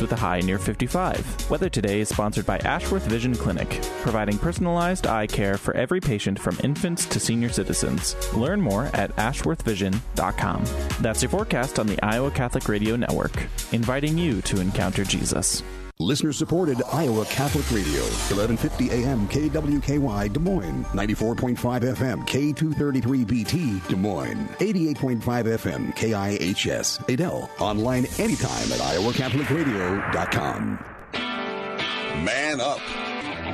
with a high near 55. Weather Today is sponsored by Ashworth Vision Clinic, providing personalized eye care for every patient from infants to senior citizens. Learn more at ashworthvision.com. That's your forecast on the Iowa Catholic Radio Network, inviting you to encounter Jesus. Listener supported Iowa Catholic Radio, 1150 AM KWKY Des Moines, 94.5 FM K233BT Des Moines, 88.5 FM KIHS Adel. Online anytime at iowacatholicradio.com. Man Up,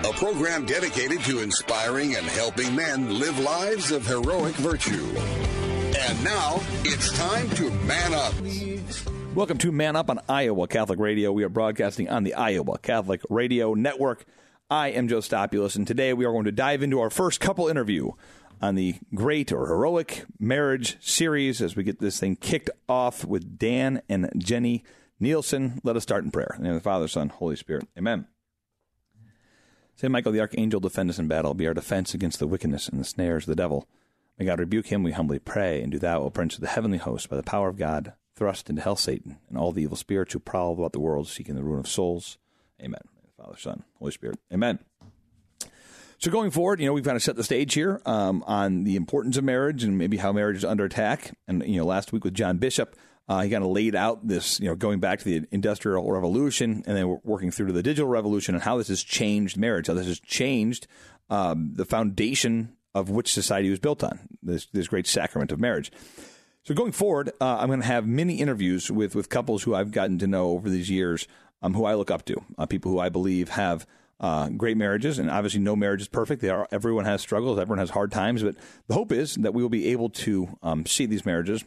a program dedicated to inspiring and helping men live lives of heroic virtue. And now it's time to man up. Welcome to Man Up on Iowa Catholic Radio. We are broadcasting on the Iowa Catholic Radio Network. I am Joe Stopulus, and today we are going to dive into our first couple interview on the great or heroic marriage series as we get this thing kicked off with Dan and Jenny Nielsen. Let us start in prayer. In the name of the Father, Son, Holy Spirit. Amen. Saint Michael the Archangel, defend us in battle, be our defense against the wickedness and the snares of the devil. May God rebuke him, we humbly pray, and do thou, O Prince of the heavenly host, by the power of God, thrust into hell Satan and all the evil spirits who prowl about the world seeking the ruin of souls. Amen. Father, Son, Holy Spirit. Amen. So going forward, you know, we've kind of set the stage here um, on the importance of marriage and maybe how marriage is under attack. And you know, last week with John Bishop, uh, he kind of laid out this, you know, going back to the industrial revolution and then working through to the digital revolution and how this has changed marriage, how this has changed um, the foundation of which society was built on, this, this great sacrament of marriage. So going forward, uh, I'm going to have many interviews with with couples who I've gotten to know over these years, um, who I look up to, uh, people who I believe have uh, great marriages, and obviously no marriage is perfect. They are, everyone has struggles, everyone has hard times, but the hope is that we will be able to um, see these marriages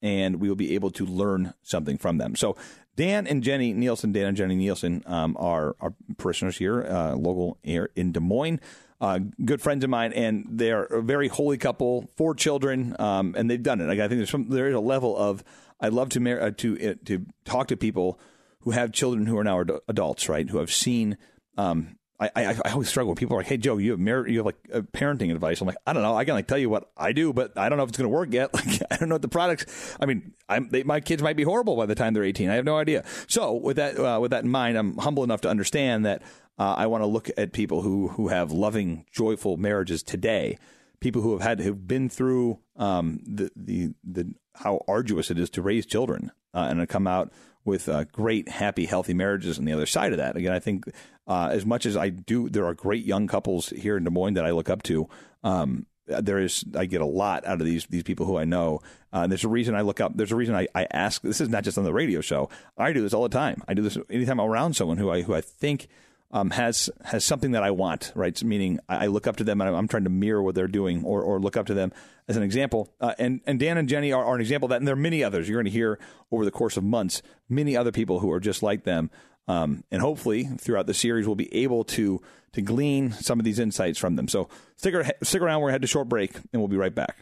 and we will be able to learn something from them. So Dan and Jenny Nielsen, Dan and Jenny Nielsen um, are, are parishioners here, uh, local here in Des Moines uh, good friends of mine, and they're a very holy couple, four children, um, and they've done it. Like, I think there's some, there is a level of I love to mar- uh, to uh, to talk to people who have children who are now ad- adults, right? Who have seen. Um, I, I, I always struggle when people are like, "Hey Joe, you have mar- you have like parenting advice." I'm like, I don't know. I can like tell you what I do, but I don't know if it's going to work yet. Like, I don't know what the products. I mean, they, my kids might be horrible by the time they're 18. I have no idea. So with that uh, with that in mind, I'm humble enough to understand that uh, I want to look at people who who have loving, joyful marriages today. People who have had who've been through um, the, the the how arduous it is to raise children uh, and to come out with uh, great, happy, healthy marriages. On the other side of that, again, I think uh, as much as I do, there are great young couples here in Des Moines that I look up to. Um, there is I get a lot out of these these people who I know. Uh, there's a reason I look up. There's a reason I, I ask. This is not just on the radio show. I do this all the time. I do this anytime I'm around someone who I who I think um, has has something that I want, right? Meaning I look up to them and I'm trying to mirror what they're doing, or or look up to them as an example. Uh, and and Dan and Jenny are, are, an example of that, and there are many others. You're going to hear over the course of months many other people who are just like them. Um, and hopefully throughout the series we'll be able to to glean some of these insights from them. So stick, stick around. We're head to short break, and we'll be right back.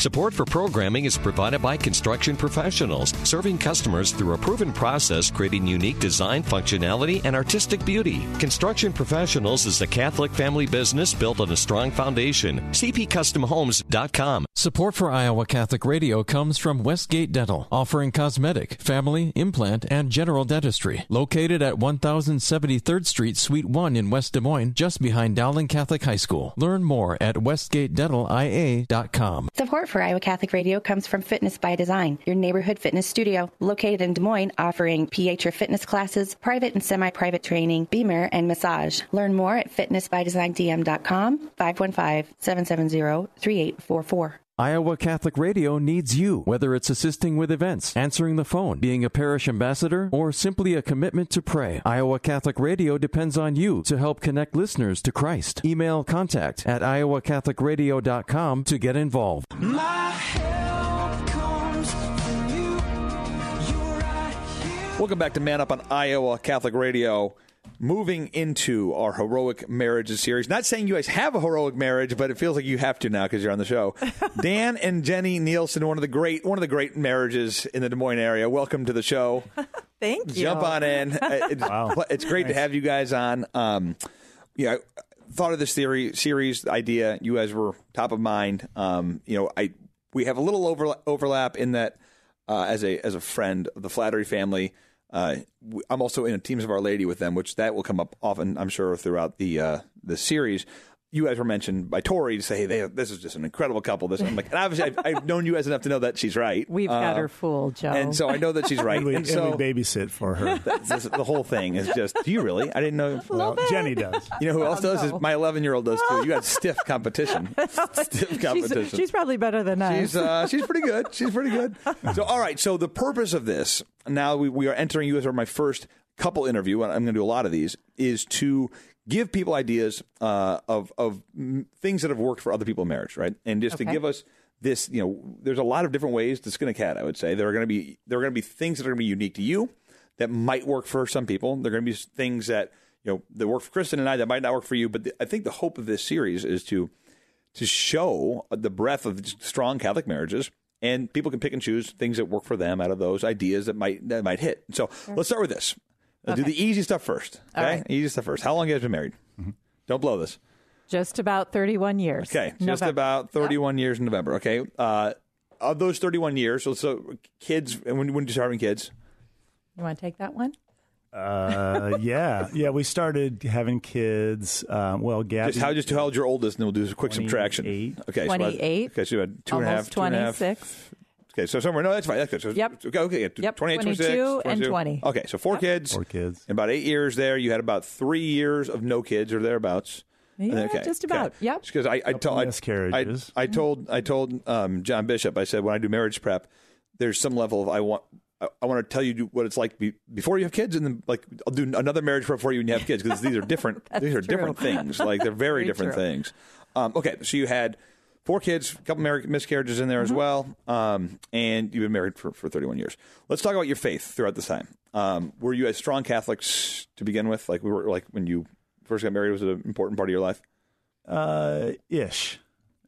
Support for programming is provided by construction professionals, serving customers through a proven process creating unique design, functionality, and artistic beauty. Construction Professionals is a Catholic family business built on a strong foundation. CPCustomHomes.com. Support for Iowa Catholic Radio comes from Westgate Dental, offering cosmetic, family, implant, and general dentistry. Located at 1073rd Street, Suite 1 in West Des Moines, just behind Dowling Catholic High School. Learn more at westgatedentalia.com. Support for Iowa Catholic Radio comes from Fitness by Design, your neighborhood fitness studio located in Des Moines, offering PH or fitness classes, private and semi-private training, BEMER, and massage. Learn more at fitnessbydesignDM.com, 515-770-3844. Iowa Catholic Radio needs you, whether it's assisting with events, answering the phone, being a parish ambassador, or simply a commitment to pray. Iowa Catholic Radio depends on you to help connect listeners to Christ. Email contact at iowacatholicradio.com to get involved. Welcome back to Man Up on Iowa Catholic Radio moving into our heroic marriages series. Not saying you guys have a heroic marriage, but it feels like you have to now because you're on the show. Dan and Jenny Nielsen, one of the great one of the great marriages in the Des Moines area. Welcome to the show. Thank you. Jump on in. It's, wow. it's great nice. to have you guys on. Um, yeah, I thought of this theory series idea. You guys were top of mind. Um, you know, I we have a little overlap, overlap in that uh, as a as a friend of the Flattery family. Uh, I'm also in a Teams of Our Lady with them, which that will come up often, I'm sure, throughout the uh, the series. You guys were mentioned by Tori to say, "Hey, they, this is just an incredible couple." This, I'm like, and obviously, I've, I've known you guys enough to know that she's right. We've got Uh, her fooled, Joe. and so I know that she's right. And we, and and we babysit for her. th- this, the whole thing is just. Do you really? I didn't know. well, Jenny does. You know who else does? Is my 11 year old does too. You got stiff competition. stiff competition. she's, she's probably better than us. She's uh, she's pretty good. She's pretty good. So all right. So the purpose of this now we, we are entering you as my first couple interview, and I'm going to do a lot of these, is to give people ideas uh, of of things that have worked for other people in marriage, right? And just to give us this, you know, there's a lot of different ways to skin a cat. I would say there are going to be there are going to be things that are going to be unique to you that might work for some people. There are going to be things that you know that work for Kristen and I that might not work for you. But the, I think the hope of this series is to to show the breadth of strong Catholic marriages, and people can pick and choose things that work for them out of those ideas that might that might hit. So let's start with this. Let's Do the easy stuff first. Okay, All right. easy stuff first. How long have you guys been married? Don't blow this. just about 31 years. Okay, just November. about 31 years in November. Okay, uh, of those 31 years, so, so kids. and When when did you start having kids? You want to take that one? Uh, yeah, yeah. We started having kids. Um, well, Gabby. Just how just how old your oldest, and then we'll do a quick subtraction. 28. Okay, so about- 28. okay, so you had two and a half, Almost two and a half. 26. Okay, so somewhere no, that's fine. That's good. So, Yep. Okay, okay. Yep, 28, 22 26, and 20. Okay, so four kids. Four kids. In about eight years there, you had about three years of no kids or thereabouts. And then- Yeah, just about. Yep. Because I, I, told, I, miscarriages. I, I told I told um, John Bishop, I said when I do marriage prep, there's some level of I want I, I want to tell you what it's like be, before you have kids, and then like I'll do another marriage prep for you when you have kids because these are different. these are true. different things. Like they're very, Very different true. things. Um, okay, so you had four kids, a couple mar- miscarriages in there Mm-hmm. as well, um, and you've been married for, for 31 years. Let's talk about your faith throughout this time. Um, were you as strong Catholics to begin with? Like we were like when you first got married, was it an important part of your life? uh, ish,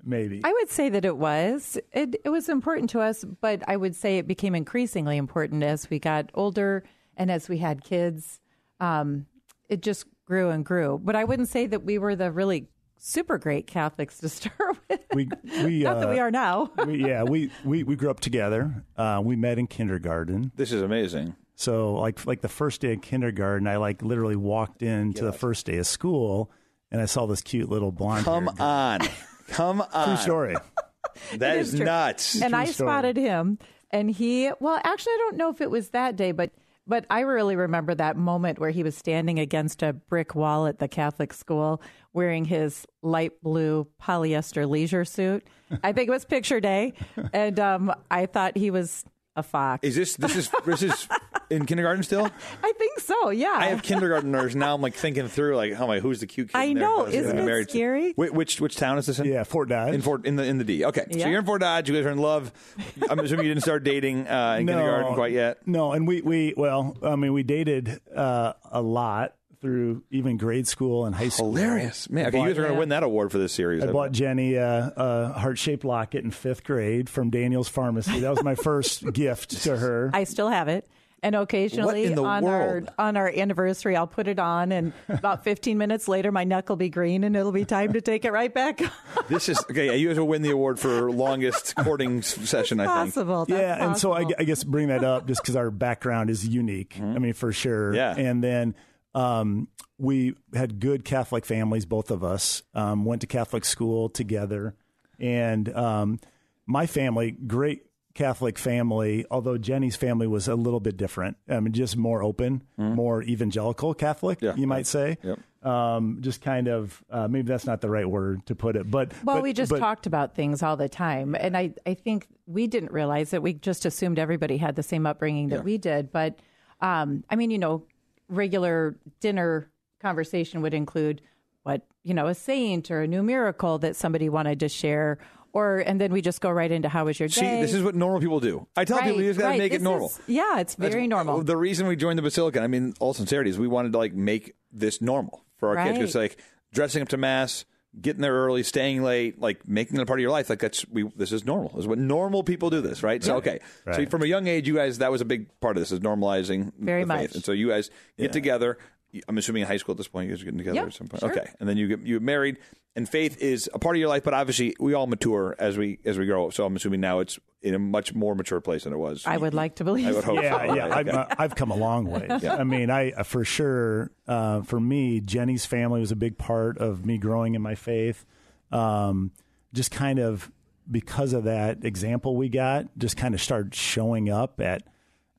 maybe. I would say that it was. It, it was important to us, but I would say it became increasingly important as we got older and as we had kids. Um, it just grew and grew. But I wouldn't say that we were the really super great Catholics to start with. we we Not that we uh, are now. we, yeah, we, we we grew up together. Uh, we met in kindergarten. This is amazing. So like like the first day of kindergarten, I like literally walked into the first day of school, and I saw this cute little blonde. Come on, come on. True story. That It is, is nuts. and I story. spotted him, and he. Well, actually, I don't know if it was that day, but but I really remember that moment where he was standing against a brick wall at the Catholic school, wearing his light blue polyester leisure suit. I think it was picture day, and um, I thought he was a fox. Is this this is this is in kindergarten still? I think so. Yeah. I have kindergartners now. I'm like thinking through like, how am I? Who's the cute kid? I know. How's he Isn't gonna it marry to- scary? Wait, which which town is this in? Yeah, Fort Dodge. In Fort in the in the D. Okay, so you're in Fort Dodge. You guys are in love. I'm assuming you didn't start dating uh, in kindergarten quite yet. No, and we we well, I mean, we dated uh, a lot through even grade school and high school. Hilarious, man. Okay, you guys are going to win that award for this series. I bought Jenny a, a heart shaped locket in fifth grade from Daniel's Pharmacy. That was my first gift to her. I still have it. And occasionally on world? our on our anniversary, I'll put it on, and about 15 minutes later, my neck will be green, and it'll be time to take it right back. This is okay. You guys will win the award for longest courting s- session. I think. possible. That's yeah, and so I. I guess bring that up just because our background is unique. I mean, for sure. Mm-hmm. Yeah. And then um, we had good Catholic families, both of us. Um, went to Catholic school together, and um, my family, great Catholic family. Although Jenny's family was a little bit different. I mean, just more open, more evangelical Catholic, Mm-hmm. Yeah. you might say. Yep. Um, just kind of uh, maybe that's not the right word to put it, but Well, but- we just but- talked about things all the time. And I, I think we didn't realize that We just assumed everybody had the same upbringing that we did. But um, I mean, you know, regular dinner conversation would include what, you know, a saint or a new miracle that somebody wanted to share. Or, and then we just go right into how was your day? See, this is what normal people do. I tell people you just got to right. make it normal. is- yeah, it's very That's- normal. The reason we joined the Basilica, I mean, all sincerity, is we wanted to like make this normal for our kids. It's like dressing up to mass, getting there early, staying late, like making it a part of your life. Like that's we. This is normal. This is what normal people do. This right. So okay. So from a young age, you guys that was a big part of this is normalizing Very the faith. much. And so you guys get together. I'm assuming in high school at this point, you guys are getting together Yep, at some point. sure. Okay, and then you get you get married, and faith is a part of your life. But obviously, we all mature as we as we grow up. So I'm assuming now it's in a much more mature place than it was. I would like to believe. I would hope. yeah, so. yeah. I've, uh, I've come a long way. I mean, I uh, for sure. Uh, for me, Jenny's family was a big part of me growing in my faith. Um, just kind of because of that example we got, just kind of started showing up at,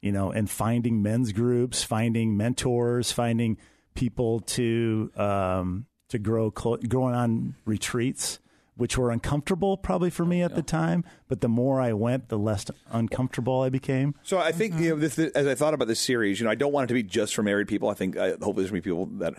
you know, and finding men's groups, finding mentors, finding people to um, to grow, clo- growing on retreats which were uncomfortable probably for me at the time. But the more I went, the less uncomfortable I became. So I think you know, this, as I thought about this series, you know, I don't want it to be just for married people. I think uh, hopefully there's going to be people that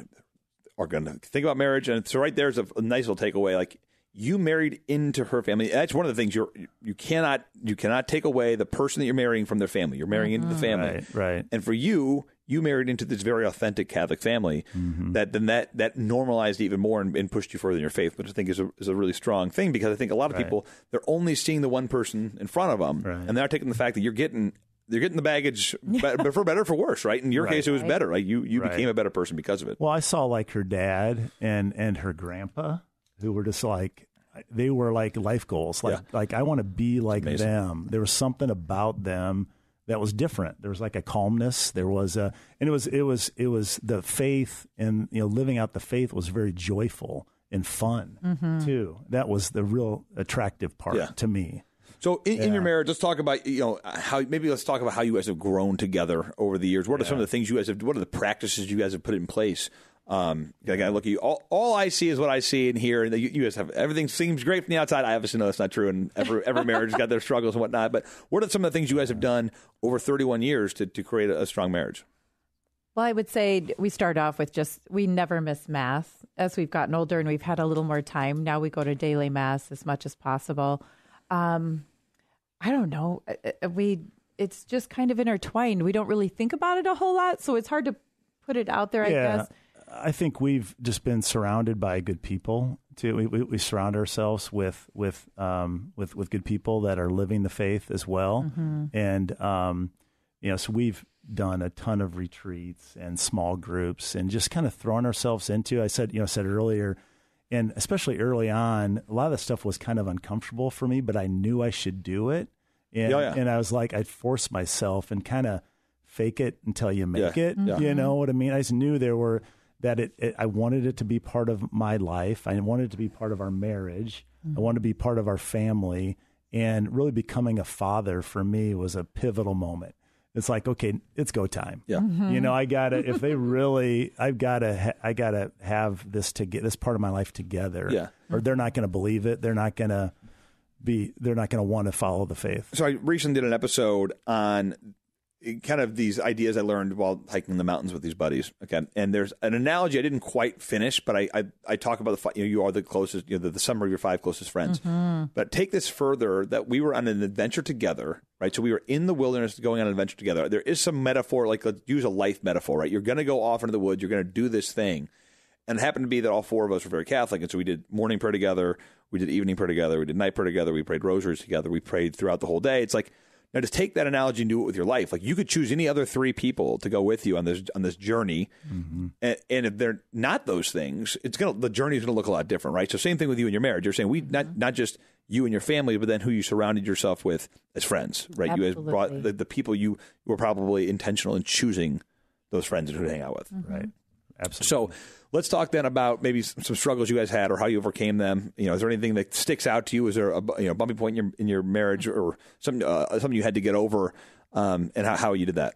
are going to think about marriage, and so right there's a, a nice little takeaway. Like you married into her family. That's one of the things you're you cannot you cannot take away the person that you're marrying from their family. You're marrying into the mm-hmm. family, Right, right. And for you, you married into this very authentic Catholic family mm-hmm. that then that that normalized even more and, and pushed you further in your faith, which I think is a, is a really strong thing because I think a lot of Right. people they're only seeing the one person in front of them, Right. and they're not taking the fact that you're getting. They're getting the baggage, but but for better or for worse, right? In your Right. case, it was Right. better. Like you, you Right. became a better person because of it. Well, I saw like her dad and and her grandpa, who were just like they were like life goals. Like Yeah. like I want to be like them. There was something about them that was different. There was like a calmness. There was a and it was it was it was the faith and you know living out the faith was very joyful and fun mm-hmm. too. That was the real attractive part Yeah. to me. So in, in your marriage, let's talk about you know how maybe let's talk about how you guys have grown together over the years. What are some of the things you guys have? What are the practices you guys have put in place? Um, I gotta look at you. All, all I see is what I see and hear, and you, you guys have everything seems great from the outside. I obviously know that's not true, and every every marriage has got their struggles and whatnot. But what are some of the things you guys have done over 31 years to, to create a, a strong marriage? Well, I would say we start off with just we never miss mass. As we've gotten older and we've had a little more time, now we go to daily mass as much as possible. Um, I don't know. Uh, uh, We it's just kind of intertwined. We don't really think about it a whole lot, so it's hard to put it out there. I guess. I think we've just been surrounded by good people. Too, we, we, we surround ourselves with with um, with with good people that are living the faith as well, and um, you know, so we've done a ton of retreats and small groups, and just kind of thrown ourselves into. I said, you know, I said earlier, and especially early on, a lot of the stuff was kind of uncomfortable for me, but I knew I should do it, and Yeah, yeah. and I was like, I'd force myself and kind of fake it until you make Yeah, it. yeah. You know what I mean? I just knew there were that it, it. I wanted it to be part of my life. I wanted it to be part of our marriage. I wanted to be part of our family. And really becoming a father for me was a pivotal moment. It's like, okay, it's go time. Yeah. Mm-hmm. You know, I gotta. If they really, I've gotta. Ha- I gotta have this to get this part of my life together. Yeah. Or they're not going to believe it. They're not going to be. They're not going to want to follow the faith. So I recently did an episode on kind of these ideas I learned while hiking the mountains with these buddies. Okay, and there's an analogy I didn't quite finish, but I I, I talk about the fi- you know you are the closest you know the, the sum of your five closest friends. Mm-hmm. But take this further that we were on an adventure together, right? So we were in the wilderness going on an adventure together. There is some metaphor, like let's use a life metaphor, right? You're going to go off into the woods. You're going to do this thing. And it happened to be that all four of us were very Catholic. And so we did morning prayer together. We did evening prayer together. We did night prayer together. We prayed rosaries together. We prayed throughout the whole day. It's like, now just take that analogy and do it with your life. Like you could choose any other three people to go with you on this, on this journey. Mm-hmm. And, and if they're not those things, it's going to, the journey is going to look a lot different, right? So same thing with you and your marriage. You're saying we, not, mm-hmm. not just you and your family, but then who you surrounded yourself with as friends, right? You guys brought the, the people you were probably intentional in choosing those friends and who to hang out with. Mm-hmm. Right. Absolutely. So let's talk then about maybe some, some struggles you guys had or how you overcame them. You know, is there anything that sticks out to you? Is there a bu- you know bumpy point in your in your marriage or some uh, something you had to get over, um, and how, how you did that?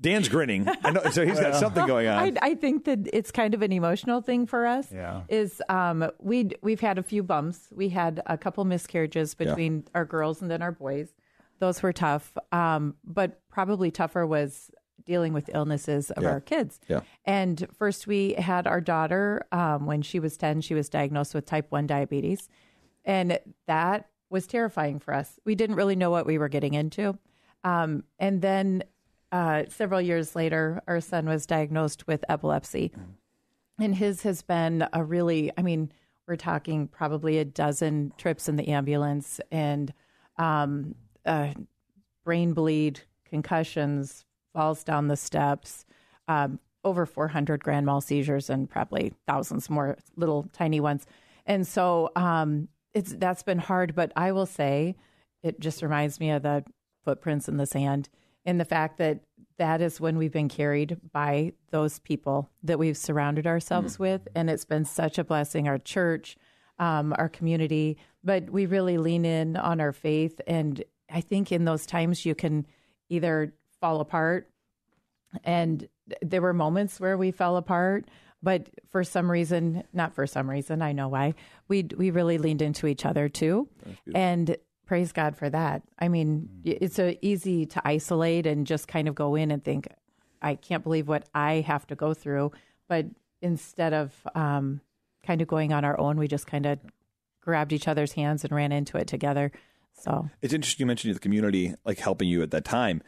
Dan's grinning. I know, so he's got something going on. I, I think that it's kind of an emotional thing for us. Yeah. Is um we we've had a few bumps. We had a couple miscarriages between our girls and then our boys. Those were tough. Um, but probably tougher was dealing with illnesses of Yeah. our kids. Yeah. And first we had our daughter um, when she was ten. She was diagnosed with type one diabetes, and that was terrifying for us. We didn't really know what we were getting into. Um, and then uh, several years later, our son was diagnosed with epilepsy. And his has been a really, I mean, we're talking probably a dozen trips in the ambulance and um, uh, brain bleed, concussions, falls down the steps, um, over 400 grand mal seizures, and probably thousands more little tiny ones. And so um, it's that's been hard. But I will say, it just reminds me of the footprints in the sand and the fact that that is when we've been carried by those people that we've surrounded ourselves Mm-hmm. with. And it's been such a blessing, our church, um, our community, but we really lean in on our faith. And I think in those times you can either fall apart. And there were moments where we fell apart but for some reason not for some reason i know why we we really leaned into each other too. And praise god for that. I mean it's a easy to isolate and just kind of go in and think i can't believe what i have to go through. But instead of um, kind of going on our own we just kind of grabbed each other's hands and ran into it together. So It's interesting you mentioned the community like helping you at that time.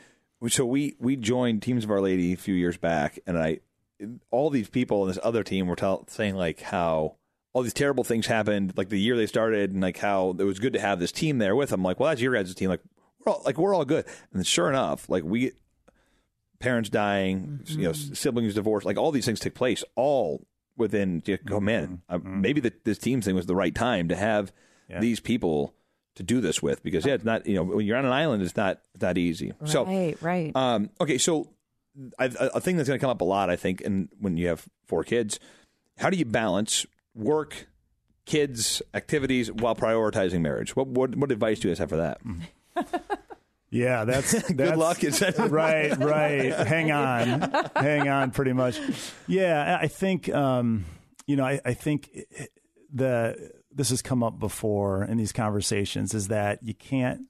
So we we joined Teams of Our Lady a few years back, and I all these people in this other team were tell, saying like how all these terrible things happened like the year they started, and like how it was good to have this team there with them. Like, well, that's your guys' team. Like we're all like we're all good, and sure enough, like we parents dying, you know, mm-hmm. siblings divorced, like all these things took place all within. You go, man, uh, mm-hmm. maybe the, this team thing was the right time to have these people to do this with because yeah, it's not you know when you're on an island, it's not that not easy. So right right um, okay, so I, a a thing that's going to come up a lot, I think, and when you have four kids, how do you balance work, kids, activities while prioritizing marriage? What what, what advice do you guys have for that? Yeah, that's, that's Good luck. Is that right, right. Hang on, hang on. Pretty much. Yeah, I think um, you know. I, I think the this has come up before in these conversations is that you can't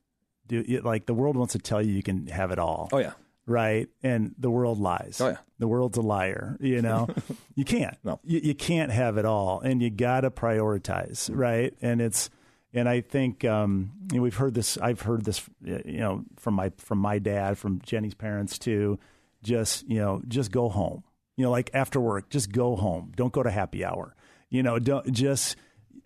do it like the world wants to tell you you can have it all. Oh yeah, right? And the world lies. Oh, yeah. the world's a liar. You know, you can't. No. you, you can't have it all, and you got to prioritize, right? And it's and I think um, you know, we've heard this. I've heard this, you know, from my from my dad, from Jenny's parents too. Just you know, just go home. You know, like after work, just go home. Don't go to happy hour. You know, don't just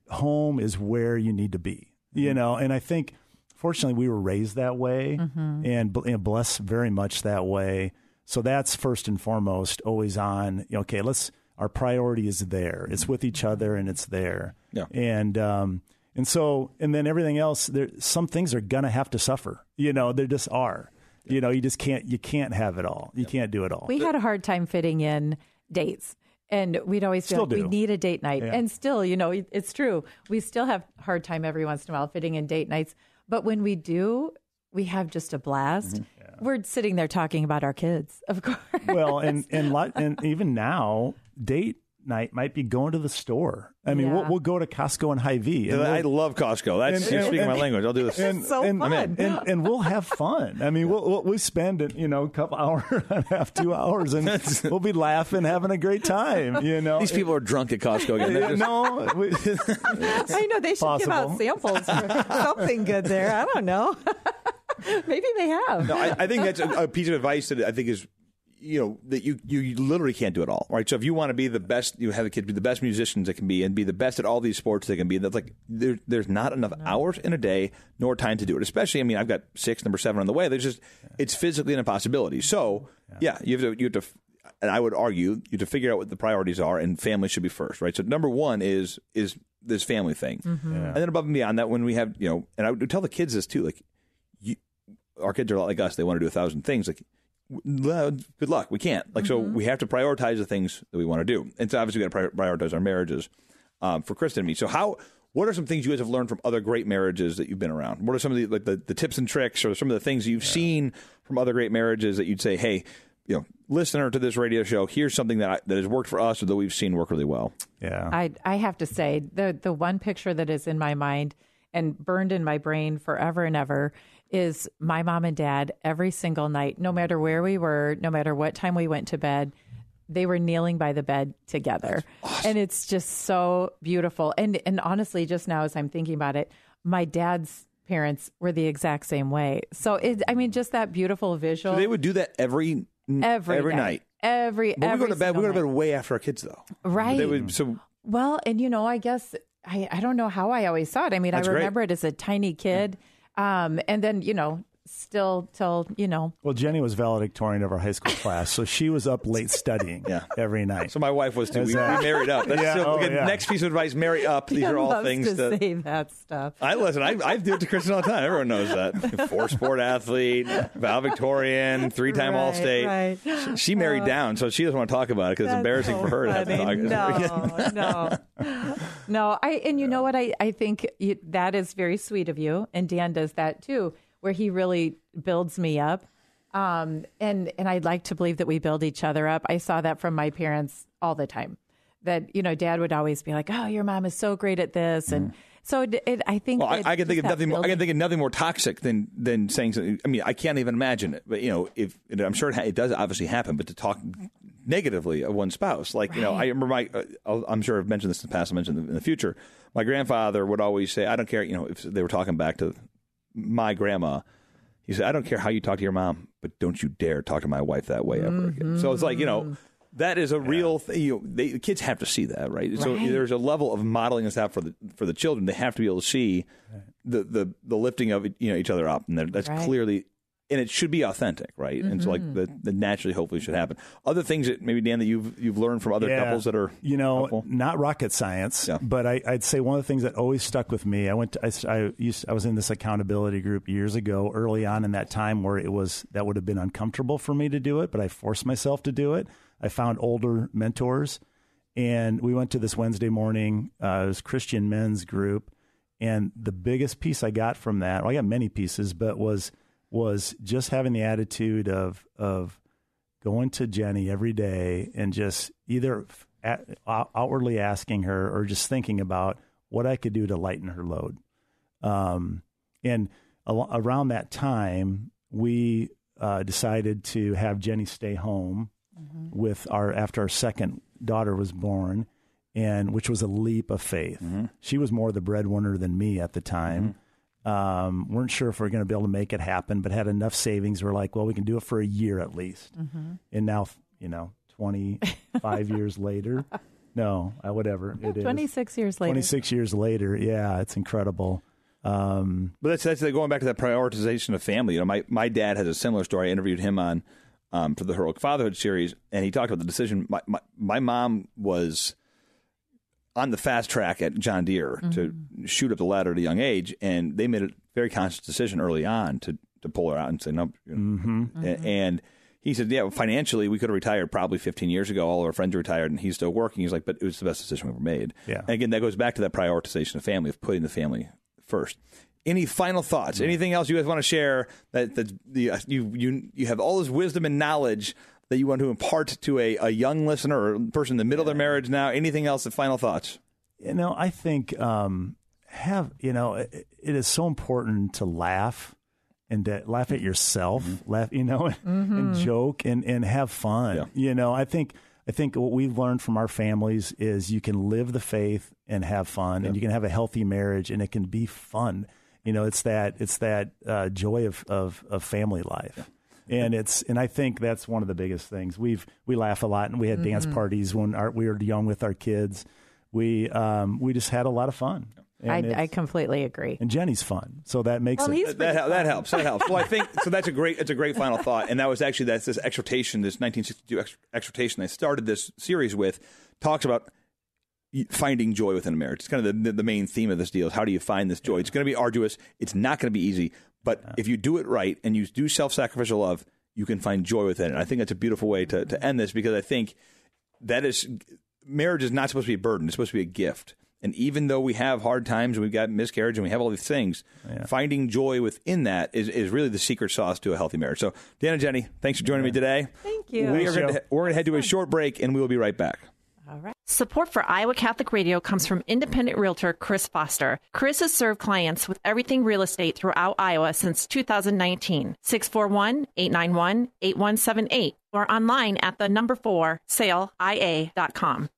home is where you need to be. You mm-hmm. know, and I think fortunately we were raised that way mm-hmm. and, bl- and blessed very much that way. So that's first and foremost always on. You know, okay, let's our priority is there. It's with each mm-hmm. other and it's there. Yeah. And um and so and then everything else there some things are gonna have to suffer. You know, there just are. You know, you just can't you can't have it all. You can't do it all. we had a hard time fitting in dates and we'd always feel like we need a date night. Yeah. and still you know it's true. We still have hard time every once in a while fitting in date nights. But when we do we have just a blast. Mm-hmm. we're sitting there talking about our kids of course. Well, and and lot, and even now, date night might be going to the store. I mean, we'll, we'll go to Costco and Hy-Vee. And I love Costco. That's And- you're and- speaking my language. I'll do this. and, so and, fun. And, and we'll have fun. I mean, we'll, we'll we spend it, you know a couple hour and a half, two hours, and we'll be laughing, having a great time. You know, These people are drunk at Costco again. Just- no, we, i know they should give out samples for something good there i don't know maybe they have No, I, I think that's a, a piece of advice that I think is, you know, that you, you literally can't do it all, right? So if you want to be the best, you have the kids be the best musicians they can be and be the best at all these sports they can be. That's like there, there's not enough hours in a day nor time to do it. Especially, I mean, I've got six, number seven on the way. There's just it's physically an impossibility. So yeah, you have to you have to. And I would argue you have to figure out what the priorities are, and family should be first, right? So number one is is this family thing, mm-hmm. and then above and beyond that, when we have you know, and I would tell the kids this too, like you, our kids are a lot like us. They want to do a thousand things. Like, w- well, good luck. We can't. Like, so we have to prioritize the things that we want to do. And so obviously we got to prioritize our marriages um, for Kristen and me. So how? What are some things you guys have learned from other great marriages that you've been around? What are some of the like the, the tips and tricks, or some of the things you've seen from other great marriages that you'd say, hey, you know, listener to this radio show, here's something that I, that has worked for us or that we've seen work really well. yeah. I I have to say the the one picture that is in my mind and burned in my brain forever and ever is my mom and dad every single night, no matter where we were, no matter what time we went to bed, they were kneeling by the bed together. And it's just so beautiful. And and honestly, just now as I'm thinking about it, my dad's parents were the exact same way. So it I mean just that beautiful visual So they would do that every every every night. night. Every But we every go to bed. We go to bed night. way after our kids, though. Right. They would, so Well, and you know, I guess I, I don't know how I always saw it. I mean, That's I great. remember it as a tiny kid. Um, and then, you know, still till you know. Well, Jenny was valedictorian of our high school class, so she was up late studying Yeah. every night. So my wife was too. We, that- we married up. That's Yeah, still, oh, okay, yeah. Next piece of advice: marry up. These Dan are all loves things to that say that stuff. I listen. I, I do it to Kristen all the time. Everyone knows that. Four sport athlete, valedictorian, three time Right, All State. right. She, she married down, so she doesn't want to talk about it because it's embarrassing so for her to have to funny. talk. No, no, no. I and you know what? I I think you, that is very sweet of you, and Dan does that too, where he really builds me up. Um, and and I'd like to believe that we build each other up. I saw that from my parents all the time. That you know, Dad would always be like, "Oh, your mom is so great at this," and so it, it, I think. Mm-hmm. Well, I, I can think of nothing. More, I can think of nothing more toxic than than saying something. I mean, I can't even imagine it. But you know, if I'm sure it, ha- it does obviously happen, but to talk negatively of one spouse, like you know, I remember my. Uh, I'll- I'm sure I've mentioned this in the past. I'll mention in the future. My grandfather would always say, "I don't care." You know, if they were talking back to my grandma, he said, "I don't care how you talk to your mom, but don't you dare talk to my wife that way ever again." So it's like you know. That is a real thing. You know, they, the kids have to see that, right? So there's a level of modeling this out for the for the children. They have to be able to see the the, the lifting of you know each other up, and that's Right. clearly, and it should be authentic, right? And so like Mm-hmm. the, the naturally, hopefully, should happen. Other things that maybe Dan that you've you've learned from other Yeah. couples that are you know helpful? not rocket science Yeah. but I, i'd say one of the things that always stuck with me i went to, I, I used i was in this accountability group years ago early on in that time where it was that would have been uncomfortable for me to do it but i forced myself to do it i found older mentors and we went to this wednesday morning uh, it was christian men's group and the biggest piece i got from that well i got many pieces but was was just having the attitude of of going to Jenny every day and just either at, outwardly asking her or just thinking about what I could do to lighten her load. Um, and around that time, we uh, decided to have Jenny stay home with our after our second daughter was born, and which was a leap of faith. She was more the breadwinner than me at the time. Um, weren't sure if we are going to be able to make it happen, but had enough savings. We're like, well, we can do it for a year at least. And now, you know, 25 years later, no, uh, whatever it is. Twenty six years later. 26 years later. Yeah, it's incredible. Um, But that's that's going back to that prioritization of family. You know, my my dad has a similar story. I interviewed him on um, for the heroic fatherhood series, and he talked about the decision. My my, my mom was on the fast track at John Deere to mm-hmm. shoot up the ladder at a young age, and they made a very conscious decision early on to to pull her out and say no. You know. Mm-hmm. A- mm-hmm. And he said, yeah, financially, we could have retired probably 15 years ago. All of our friends are retired, and he's still working. He's like, but it was the best decision we ever made. Yeah. And again, that goes back to that prioritization of family, of putting the family first. Any final thoughts? Anything else you guys want to share that that the, uh, you you you have all this wisdom and knowledge that you want to impart to a, a young listener or person in the middle of their marriage now? Anything else? The final thoughts? you know, I think um, have you know it, it is so important to laugh and to laugh at yourself, laugh, you know, and joke and and have fun. Yeah. You know, I think I think what we've learned from our families is you can live the faith and have fun, and you can have a healthy marriage, and it can be fun. You know, it's that it's that uh, joy of, of of family life. And it's and I think that's one of the biggest things. We've we laugh a lot, and we had dance parties when our, we were young with our kids. We um, we just had a lot of fun. And, I, I completely agree. and Jenny's fun, so that makes Well, it. that, that, that helps. That helps. Well, I think so. That's a great. It's a great final thought, and that was actually that's this exhortation, this 1962 ex- exhortation I started this series with, talks about y- finding joy within a marriage. It's kind of the, the main theme of this deal. Is how do you find this joy? It's going to be arduous. It's not going to be easy, but if you do it right and you do self-sacrificial love, you can find joy within it. I think that's a beautiful way to to end this because I think that is marriage is not supposed to be a burden. It's supposed to be a gift. And even though we have hard times and we've got miscarriage and we have all these things, finding joy within that is, is really the secret sauce to a healthy marriage. So, Dan and Jenny, thanks for joining me today. Thank you. We are going to, we're going to head to a short break and we will be right back. Support for Iowa Catholic Radio comes from independent realtor Chris Foster. Chris has served clients with everything real estate throughout Iowa since 2019. 641 891 8178 or online at the number four saleia.com.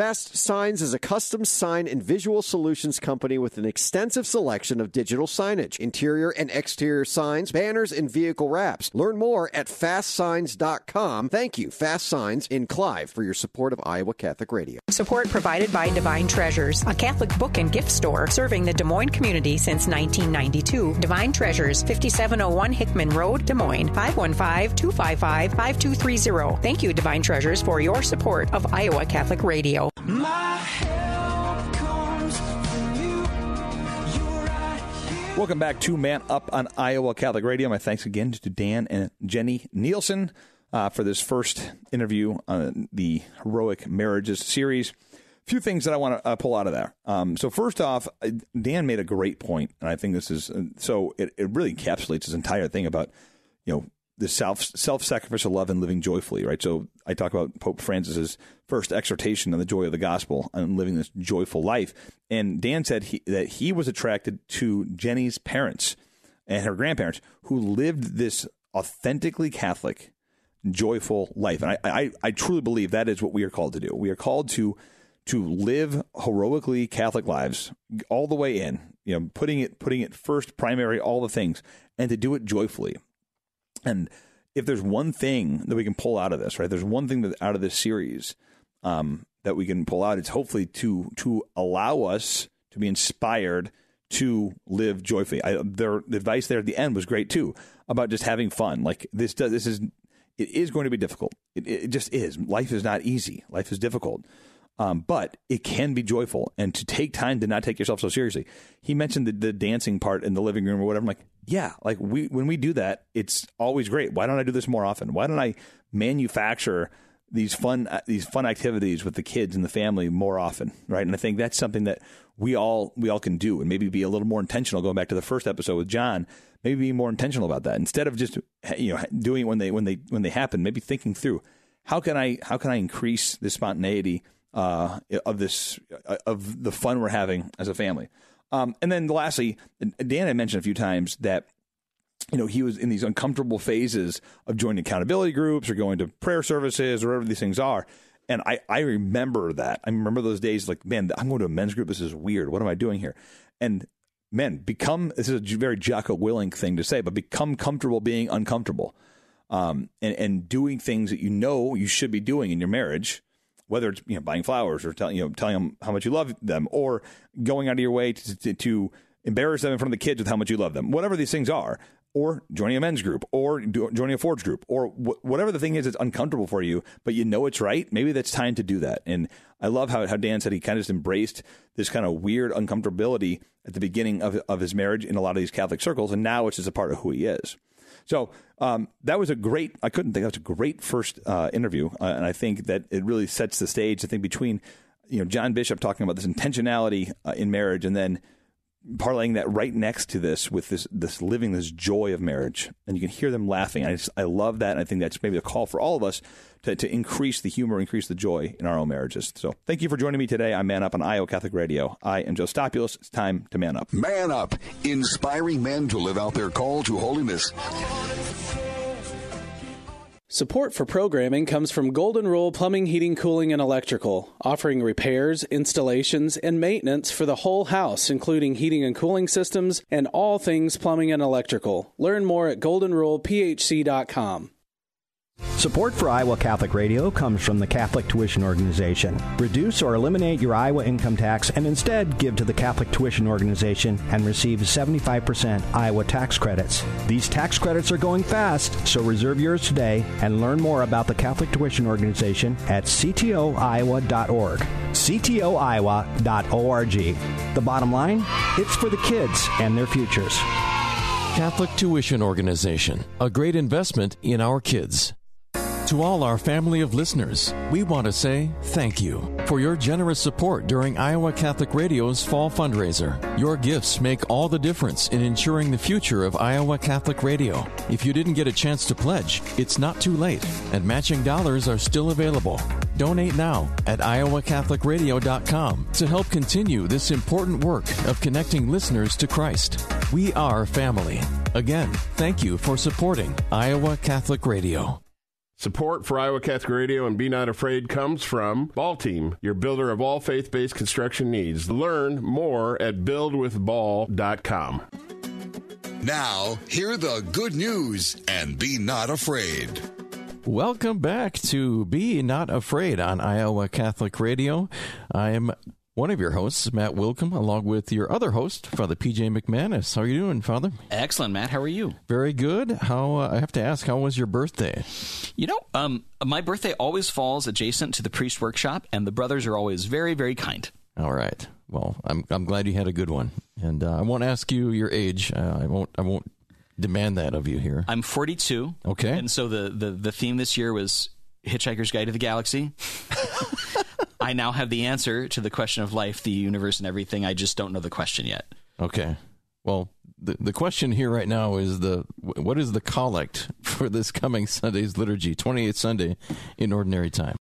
Fast Signs is a custom sign and visual solutions company with an extensive selection of digital signage, interior and exterior signs, banners, and vehicle wraps. Learn more at fastsigns.com. Thank you, Fast Signs in Clive, for your support of Iowa Catholic Radio. Support provided by Divine Treasures, a Catholic book and gift store serving the Des Moines community since 1992. Divine Treasures, 5701 Hickman Road, Des Moines, 515 255 5230. Thank you, Divine Treasures, for your support of Iowa Catholic Radio. Welcome back to Man Up on Iowa Catholic Radio. My thanks again to Dan and Jenny Nielsen uh, for this first interview on the Heroic Marriages series. A few things that I want to uh, pull out of there. Um, so, first off, Dan made a great point, and I think this is uh, so it, it really encapsulates this entire thing about, you know, the self self sacrificial love and living joyfully, right? So I talk about Pope Francis's first exhortation on the joy of the gospel and living this joyful life. And Dan said he, that he was attracted to Jenny's parents and her grandparents who lived this authentically Catholic, joyful life. And I, I, I truly believe that is what we are called to do. We are called to to live heroically Catholic lives all the way in, you know, putting it putting it first, primary, all the things, and to do it joyfully. And if there's one thing that we can pull out of this, right? There's one thing that out of this series um, that we can pull out. It's hopefully to to allow us to be inspired to live joyfully. I, their the advice there at the end was great too about just having fun. Like this does this is it is going to be difficult. It, it just is. Life is not easy. Life is difficult. Um, but it can be joyful and to take time to not take yourself so seriously. He mentioned the, the dancing part in the living room or whatever. I'm like, yeah, like we when we do that, it's always great. Why don't I do this more often? Why don't I manufacture these fun uh, these fun activities with the kids and the family more often, right? And I think that's something that we all we all can do, and maybe be a little more intentional. Going back to the first episode with John, maybe be more intentional about that instead of just you know doing it when they when they when they happen. Maybe thinking through how can I how can I increase the spontaneity uh, of this uh, of the fun we're having as a family. Um, and then lastly, Dan had mentioned a few times that you know he was in these uncomfortable phases of joining accountability groups or going to prayer services or whatever these things are. And I, I remember that. I remember those days like, man, I'm going to a men's group. This is weird. What am I doing here? And man, become this is a very Jocko Willink thing to say, but become comfortable being uncomfortable. Um, and, and doing things that you know you should be doing in your marriage whether it's you know buying flowers or telling you know telling them how much you love them or going out of your way to, to, to embarrass them in front of the kids with how much you love them, whatever these things are, or joining a men's group or do, joining a forge group or wh- whatever the thing is that's uncomfortable for you, but you know it's right. Maybe that's time to do that. And I love how, how Dan said he kind of just embraced this kind of weird uncomfortability at the beginning of, of his marriage in a lot of these Catholic circles. And now it's just a part of who he is. So um, that was a great. I couldn't think that was a great first uh, interview, uh, and I think that it really sets the stage. I think between you know John Bishop talking about this intentionality uh, in marriage, and then parlaying that right next to this with this this living this joy of marriage, and you can hear them laughing. I just, I love that, and I think that's maybe a call for all of us to, to increase the humor, increase the joy in our own marriages. So thank you for joining me today. I'm Man Up on Iowa Catholic Radio. I am Joe Stopulus. It's time to man up. Man Up, inspiring men to live out their call to holiness. Support for programming comes from Golden Rule Plumbing, Heating, Cooling, and Electrical, offering repairs, installations, and maintenance for the whole house, including heating and cooling systems and all things plumbing and electrical. Learn more at goldenrulephc.com. Support for Iowa Catholic Radio comes from the Catholic Tuition Organization. Reduce or eliminate your Iowa income tax and instead give to the Catholic Tuition Organization and receive 75% Iowa tax credits. These tax credits are going fast, so reserve yours today and learn more about the Catholic Tuition Organization at ctoiowa.org. ctoiowa.org. The bottom line, it's for the kids and their futures. Catholic Tuition Organization, a great investment in our kids. To all our family of listeners, we want to say thank you for your generous support during Iowa Catholic Radio's fall fundraiser. Your gifts make all the difference in ensuring the future of Iowa Catholic Radio. If you didn't get a chance to pledge, it's not too late, and matching dollars are still available. Donate now at iowacatholicradio.com to help continue this important work of connecting listeners to Christ. We are family. Again, thank you for supporting Iowa Catholic Radio. Support for Iowa Catholic Radio and Be Not Afraid comes from Ball Team, your builder of all faith based construction needs. Learn more at buildwithball.com. Now, hear the good news and be not afraid. Welcome back to Be Not Afraid on Iowa Catholic Radio. I am one of your hosts, Matt Wilkham, along with your other host, Father PJ McManus. How are you doing, Father? Excellent, Matt. How are you? Very good. How uh, I have to ask, how was your birthday? You know, um, my birthday always falls adjacent to the priest workshop, and the brothers are always very, very kind. All right. Well, I'm I'm glad you had a good one, and uh, I won't ask you your age. Uh, I won't I won't demand that of you here. I'm 42. Okay. And so the the, the theme this year was Hitchhiker's Guide to the Galaxy. I now have the answer to the question of life, the universe, and everything. I just don't know the question yet. Okay. Well, the the question here right now is the what is the collect for this coming Sunday's liturgy, 28th Sunday in ordinary time?